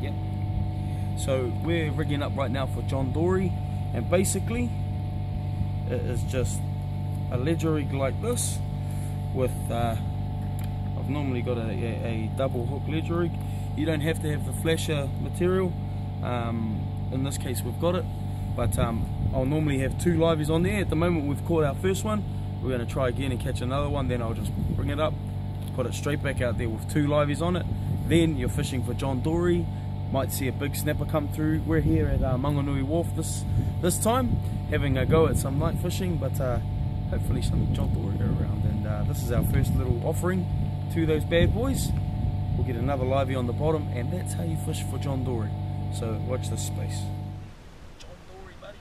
Yep. So we're rigging up right now for John Dory, and basically it is just a ledger rig like this with uh, I've normally got a, a, a, double hook ledger rig. You don't have to have the flasher material. Um, in this case we've got it, but um, I'll normally have two liveys on there. At the moment we've caught our first one. We're going to try again and catch another one. Then I'll just bring it up, put it straight back out there with two liveys on it. Then you're fishing for John Dory. Might see a big snapper come through. We're here at uh, Mangonui Wharf this this time, having a go at some night fishing, but uh, hopefully some John Dory around. And uh, this is our first little offering to those bad boys. We'll get another livey on the bottom, and that's how you fish for John Dory. So watch this space. John Dory, buddy.